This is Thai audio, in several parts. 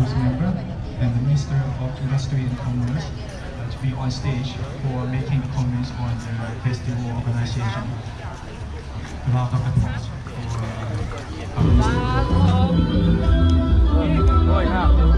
officials member and the Minister of Industry and Commerce uh, to be on stage for making comments on the festival organization. Round of applause for uh, our.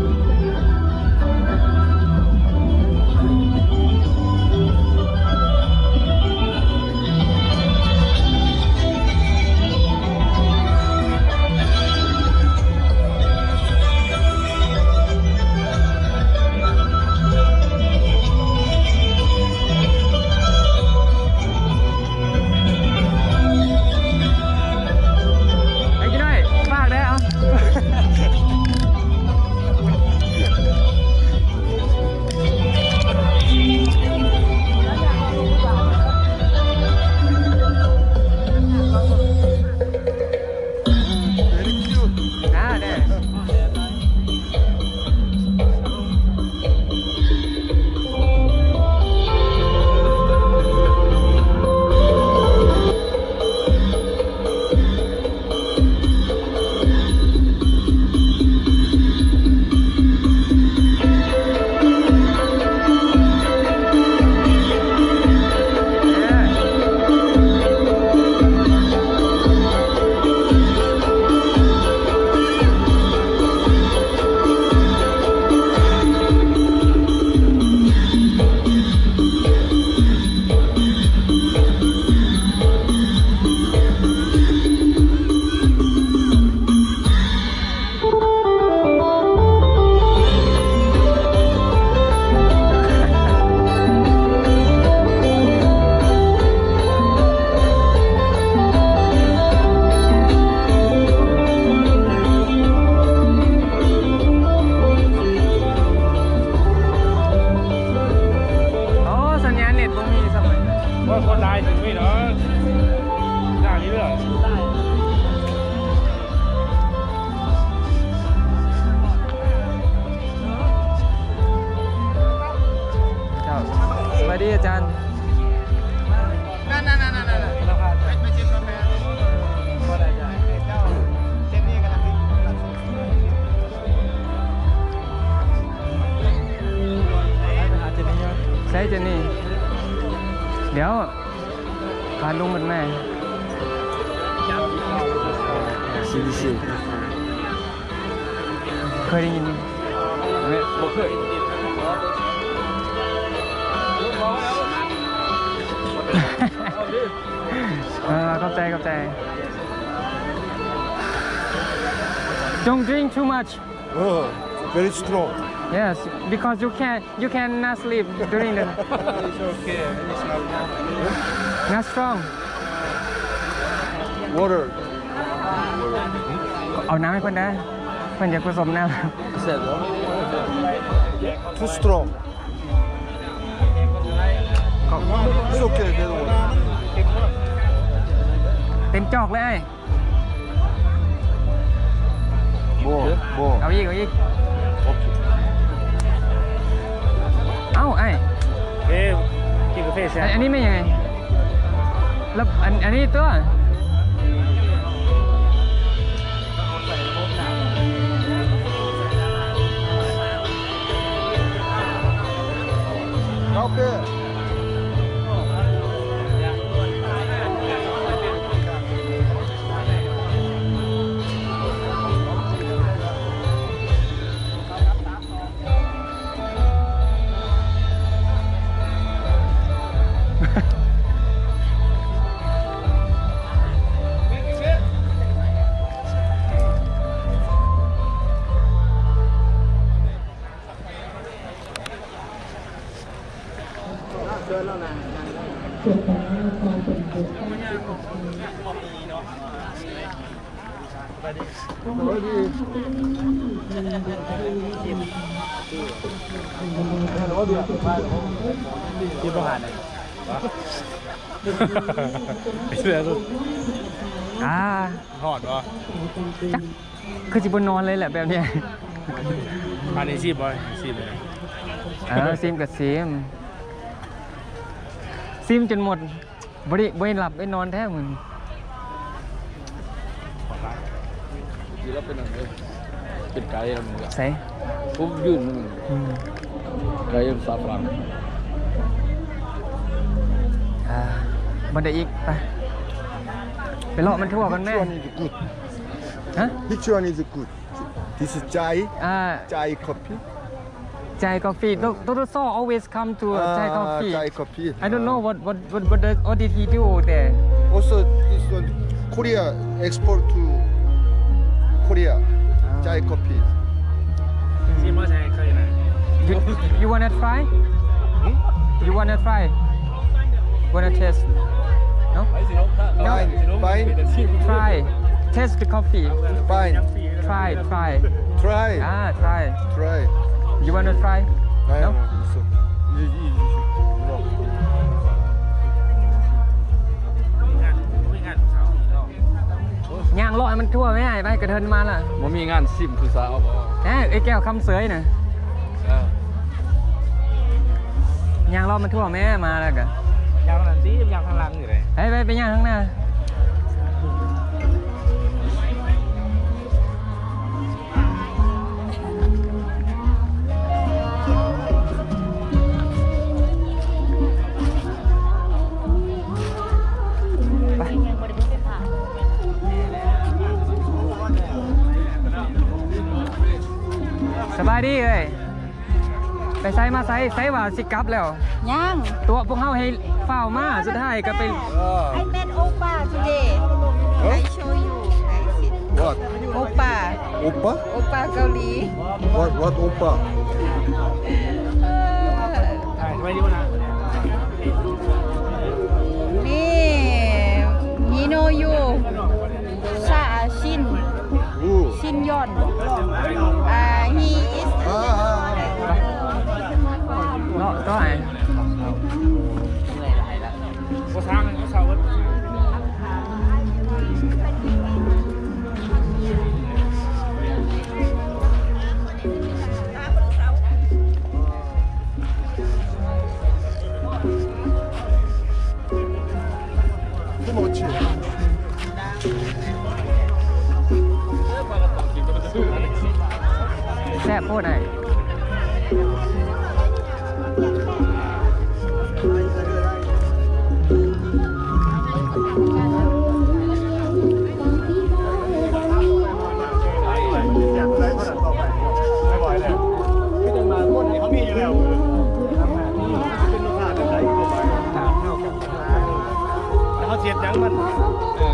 เจนนี่ เดี๋ยวพาลุงมันแม่ซีซีเคยได้ยินไหมบ่เคยเออข้าใจข้าใจ Don't drink too much Oh, very strong. Yes, because you can you cannot sleep during the It's okay it's not not strong. Water. เอาน้ำให้เพื่อนได้เพื่อนอยากผสมน้ Too strong. It's okay. They don't want. ำเต็มจอกเลยไอ้ More, more. เอาอีกเอาอีก เอ้าไอ้เอ๊ะกินกาแฟแซ่อันอันนี้ไม่ยังไงแล้วอันอันนี้ตัว Okay. กิ นประหารเลยไปเสือลูกอ่าหอดวะจักคือจิบนนอนเลยแหละแบบเนี้ยอันนี้ชีพบอยชีพเลยเออซิมกับซิมซิมจนหมดบริบริหลับไม่นอนแท้มึงขอน ดีแล้วเป็นอะไรเป็นไกด์แล้วมึงใส่ผมยืนมึงอืมไกด์ภาษาฝรั่งอ่าบันไดอีกไปไปเลาะมันทั่วกันแม่ Which one is good? ฮะ Which one is good? This is chai, อ่า chai coffee. ใจกาแฟดรซอ always come to Ah, ใจกาแฟ chai coffee. I don't know Ah. what what what what, does, what did he do there Also, this one, Korea export to Korea. Chai coffee. ที่มอใช้เคยนะ you you wanna try you wanna try wanna taste no ไอ้สิน้องข้า Fine, fine, try taste the coffee fine. try try Try, ah try try. you wanna try I No? don't know. So, ย่างเลาะให้มันทั่วไม่ได้ไปกระเทินมาล่ะมันมีงานซิมคือสาวบอกเอ้ยไอ้แก้วคำเสยน่ะย่างเลาะมันทั่วแม่มาแล้วกะยางนั้นสิยางข้างล่างอยู่เลย ไปไปไปย่างข้างหน้า บายดีเลยไปไซมาไซไซว่าสิกลับแล้ว ยัง ตัวพวกเฮาให้เฝ้ามาสุดท้ายก็ไป Ah, I met Oppa today I show you I sit what? Oppa Oppa? Oppa เกาหลี What, what oppa? เออใช่ไม่ดีนะนี่ he know you ชาชิน Who? ชินยอนอ่า he is Ah, ah, เขาเสียดยังมัน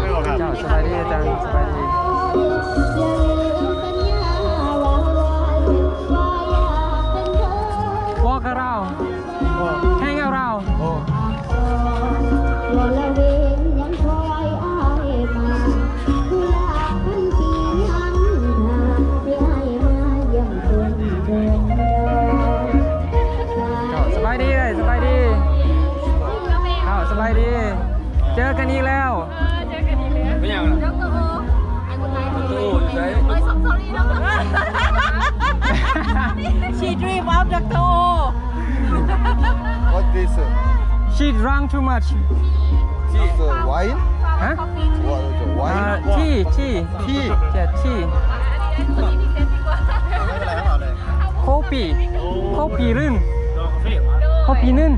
ไม่บอกครับ เจ้าสบายดีอาจารย์สบายดี she drank too much This uh, wine? ฮะ What is it? อ่า Wine? ที่ที่ที่เจ็ดที่โคปีโคปีรื่นดอกกาแฟโคปีนึ่น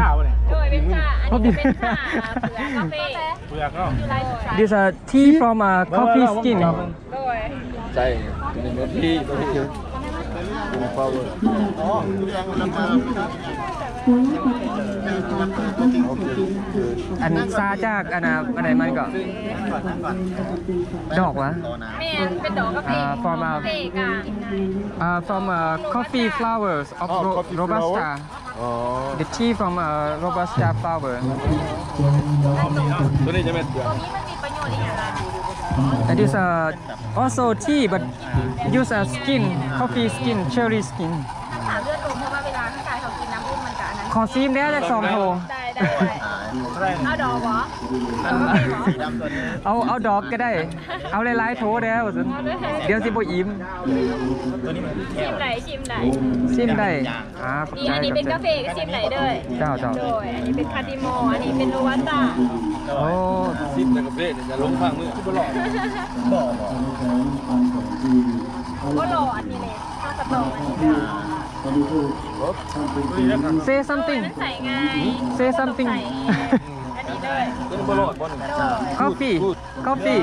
ข้าวเนี่ยโดยเป็นชาอันนี้เป็นชาเปลือกกาแฟเปลือกเนาะ This a tea from a coffee skin โดยใช่ในเมื่อที่ Okay. Power. Okay. Good. อันซาจากอันน่ะอันไหนมันก็ดอกวะแม่นเป็นดอกกาแฟอ่า from a กาแฟกะ uh, from uh, coffee flowers of Oh, ro- coffee robusta Oh. the tea from a robusta flower ตัวนี้จะเป็นเปลือก and this uh, also tea but use a skin coffee skin cherry skin ขอซีมแล้วจากสองโถได้ได้เอาดอกเหรอเอาเอาดอกก็ได้ เอาหลายๆโถแล้วสิเดี๋ยวสิบ่อิ่มชิมไหนชิมไหนซิมได้อ่าขอบนี่ใจอันนี้ขอบเป็นใจกาแฟก็ชิมไหนเด้ยเจ้าเจ้าโดยอันนี้เป็นคาติโมอันนี้เป็นโรวัสต้าโอ้ซิมในกาแฟเนี่ยจะลงข้างมือที่บลอดก็รออันนี้เลยข้าวกระตองอันนี้ say something ใส่ไง say something ใส่อันนี้เลยตัวนี้บอลอดบอล coffee coffee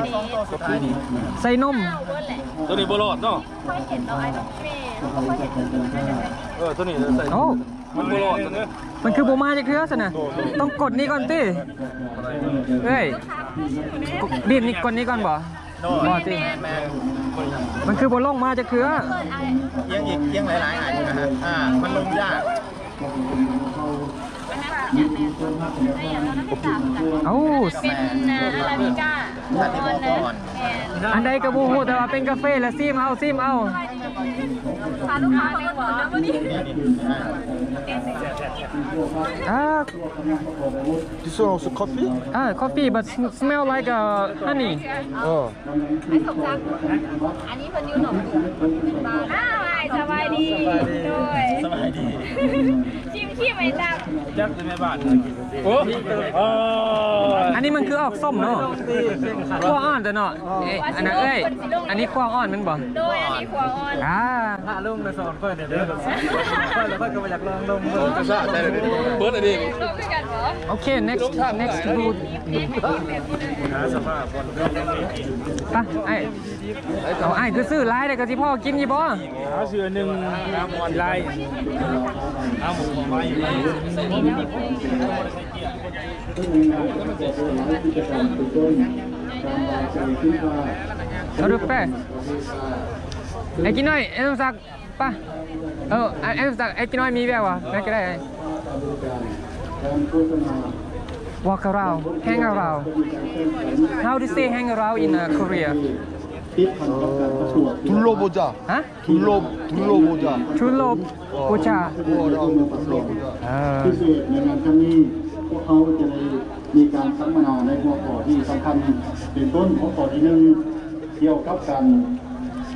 ใส่นมข้าวเบิร์ดแหละตัวนี้บอลอดเนาะ ค่อยเห็นเราไอ้น้องเมย์เขาค่อยเห็นตัวนี้นั่นแหละเออตัวนี้ใส่โอ้ มันบอลอดตัวนี้มันคือโบมาจากเทือสนะต้องกดนี้ก่อนติเอ้ยกดบีบนี่กดนี้ก่อนบ่ บ่ติมันคือโบลงมาจากเทือเอียงอีกเอียงหลายๆอันอยู่นะฮะอ่ามันลงยากเอ้าเป็นนาอาราบิก้าถ้าที่บอกก่อนแอนอันใดก็บ่ฮู้แต่ว่าเป็นกาแฟแล้วซิมเอาซิมเอา พาลูกค้ามาก่อนนะวันนี้อ่า This one also coffee? อ่า coffee but smell like a honey Oh. ไม่สมศักดิ์อันนี้เป็นยูหนองบัวอ้าวสบายดีด้วย สบายดี ชีพไม่จับจักเป็นแม่บ้านโอ้โอ้อันนี้มันคือออกส้มเนาะขั้วอ่อนแต่เนาะเอ๊ะอันนั้นเอ้ยอันนี้ขั้วอ่อนมันบ่โดยอันนี้ขวอ่อนอ่าถ้าลุงมาสอนค่อยเดี๋ยวเด้อค่อยแล้วค่อยก็มาอยากลองลงเบิ่งจะซ่าได้เลยเบิดอันนี้ลงด้วยกันเหรอโอเค next next food หาสภาพบอ ลไปไอ้เอาไอ้คือซื้อหลายได้ก็สิพ่อกินยี่บ่หาเสือหนึ่งน้ำวันไล่น้ำหมูไม้อยู่ไเอาดูแป้ไอ้กินหน่อยไอ้ต้องสักป่ะเออไอ้ต้องสักไอ้กินหน่อยมีแวววะนั่นก็ได้ walk around hang around how to say hang around in uh, Korea 둘러보자. ฮะ 둘러 둘러보자. ชุนโลบปูชา 뭐라고 둘러보자. เออ พิเศษในงานครั้งนี้พวกเขาจะได้มีการสัมมนาในหัวข้อที่สำคัญเป็นต้นหัวข้อที่หนึ่งเกี่ยวกับการ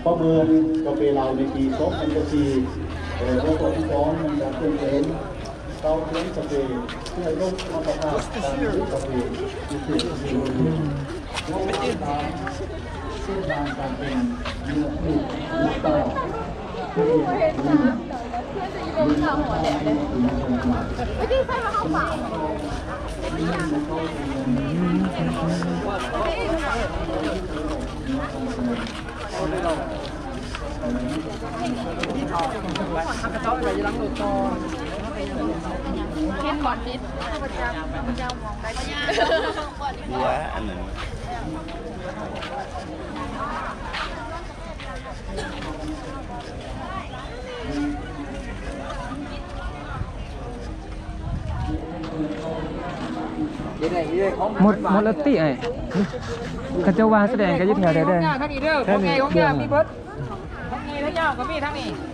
ประเมินกาแฟลาวในปี2014เอ่อหัวข้อที่สองมันจะเป็นเสริมเตาเลี้ยงกาแฟเพื่อลดมาตรฐานการผลิตกาแฟที่เกิดขึ้นหัวข้อที่สามเส้นทางการเป็นเนื้อผู้ลูกเต้าเพื่อที่จะมี ลงข่าวหัวแดดเลยไม่ได้ใส่มาเข้าปากแค่ก่อนนิดประจำประจำมอ งไปก่อนนิด หมดหมดแล้วติไอ้เขาเจะวางแสดงกันอยี่แถวใดได้ ทั้งนี้เด้อของไงของยามีเบิดทั้งนี้ทั้งยาวก็มีทั้งนี้ทั้งนี้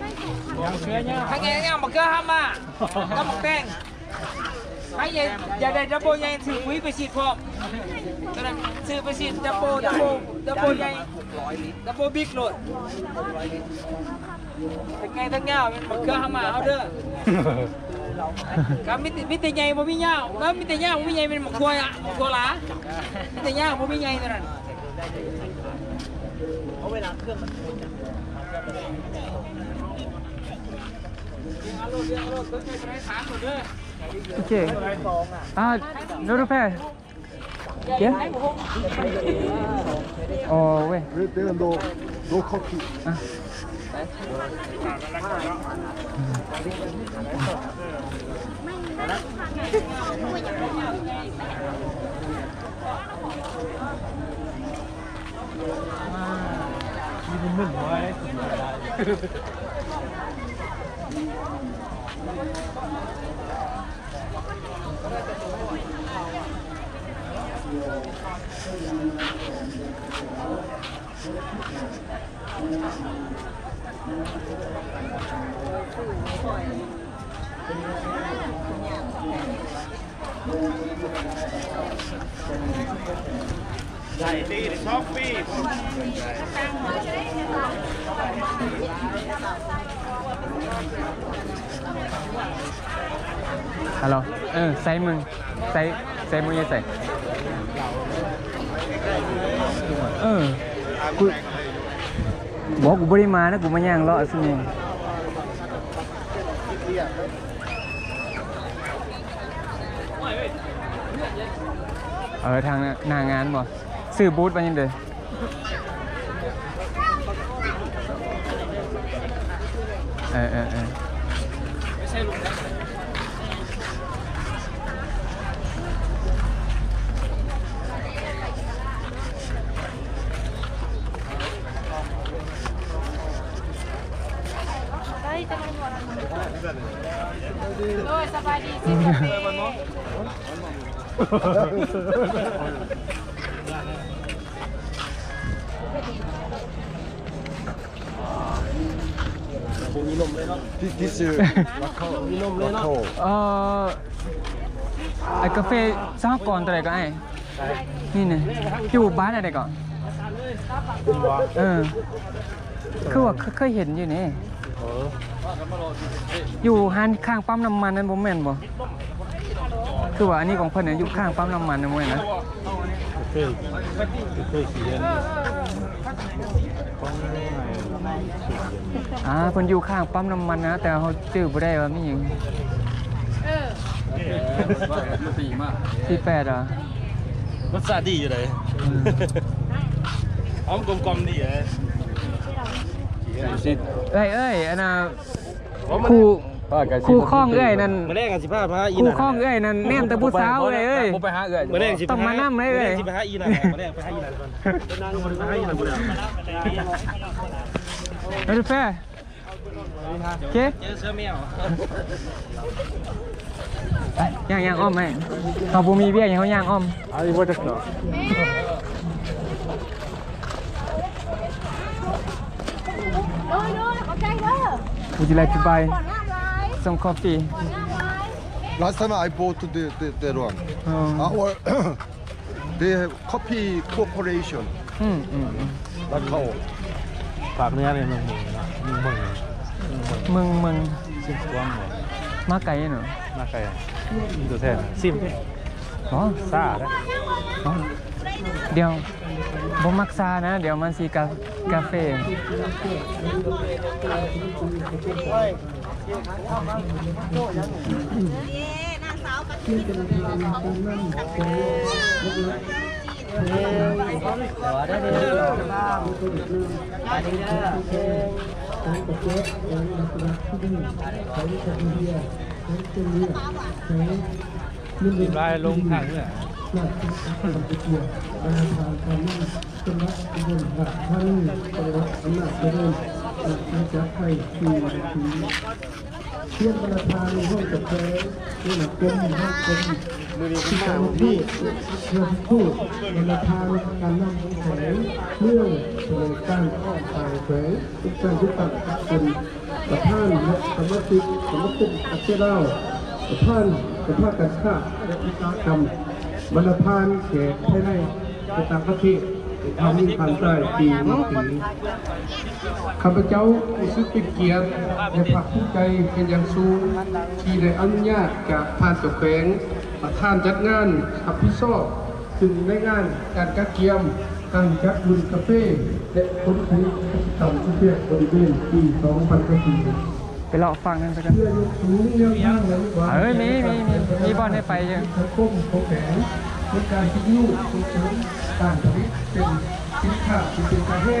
ทั้งยาวบักเกอร์ห้ามมาก็บักแตงทั้งใหญ่อย่าได้ดับเบิลใหญ่ถือปุ๋ยไปฉีดพร้อมตอนนั้นซื้อไปฉีดดับเบิลดับเบิลดับเบิลใหญ่ดับเบิลบิ๊กโหลดทั้งไงทั้งยาวเป็น บักเกอร์ห้ามมาเอาเด้อก็มีแต่มีแต่ใหญ่บ่มียาวก็มีแต่ยาวบ่มีใหญ่เป็นหมกทัวอะหมกทัวหลามีแต่ยาวบ่มี ใหญ่เท่านั้นโอเคอ่าดูดูแพ้เดี๋ยวโอ้เว้ย왜내 Dạy đi để shop đi. ฮัลโหลเออใส่มึงใส่ใส่มึงอยังใส่เออกูบอกกูบริมานะกูมาย่างเลาะสิเองเออทางหน้างานบ่ซื้อบูธไปยังเด้อ เออเออเออโอ้ยสบายดีสิ กาแฟ This, this is Macau. เออไอ้กาแฟสหกรณ์ตัวไหนก็ไอ้นี่เนี่ยอยู่บ้านอะไรก่อนเออคือว่าเคเคยเห็นอยู่นี่อยู่หันข้างปั๊มน้ำมันนั่นผมแม่นบ่คือว่าอันนี้ของเพิ่นน่ะอยู่ข้างปั๊มน้ำมันนั่นบ่แม่นนะ เคยเคยขี่เล่น อ่าเพิ่นอยู่ข้างปั๊มน้ำมันนะ แต่เขาจื้อบ่ได้ว่ามีหยังเออดีมากที่แปดเหรอะรสชาติดีอยู่เลยอ้อมกลมๆดีเลยเอ้ยเอ้ยอันน่ะค รูครูข้องเอ้ยนั่นมาแรกกันสิพาพาอีครูข้องเอ้ยนั่นแนมแต่ผู้สาวเลยเอ้ยผมไปหาเอ้ยมาแรกสิต้องมานั่มเลยเอ้ย สิไปหาอีนั่นมาแรกไปหาอีนั่นก่อนนั่งไปหาอีนั่นก่อนเฮ้ยแฟร์โอเคเจอเสื้อแมวย่างย่างอ้อมไหมเขาบูมีเบี้ยอย่างเขาย่างอ้อมอันนี้ว่าจะเนาะโอ้ยโอ้ยขอบใจเด้อ Would you like to buy ก่อนงามหลาย some coffee ก่อนงา มหลาย Last time I bought the, the, that one. Um, Our they have coffee corporation. อืมอืมอืม Macau. ฝากเนื้อเนี่ยมึงมึงมึงมึงมึงมึงซิมกวางเหรอมาไกลเนอะมาไกลมีตัวแทนซิมอ๋อซ่าได้อ๋อเดี๋ยวบ่มักซานะ เดี๋ยวมันสีกากาแฟ กินได้ลงทางเนี่ย เทียนประ ธานห้องจัดแจนี่หนะกรมห้องกรมที่การที่เพื่อพูดประธานการนั่งแถลงเรื่องแถลงการข้อฝ่ายแฝงทุกการทุกตัดเป็นประธานและสมาชิกสมาชิกอัเจ้าประธานประธาการค้าและอุตสาหกรรมบรรพานเขตภายในต่างประเทศทำให้ผ่านได้ปีมาถึง ข้าพเจ้ารู้สึกเป็นเกียรติและภาคภูมิใจเป็นอย่างสูงที่ได้อนุญาตจากท่านเจ้าแขวงประธานจัดงานขับพิซอบถึงในงานการกัดเกียมการจัดบุญกาแฟและคนผลิตทำทุกเรื่องบริเวณปี2024ไปเลาะฟังกันไปกันเพื่อยกสูงเรื่องย่างและความเอ้ยมีมีมีมีบอลให้ไปยังสังคมของแขงในการที่ยูส่งเสริมการผลิตเป็นสินค้าที่เป็นการแห้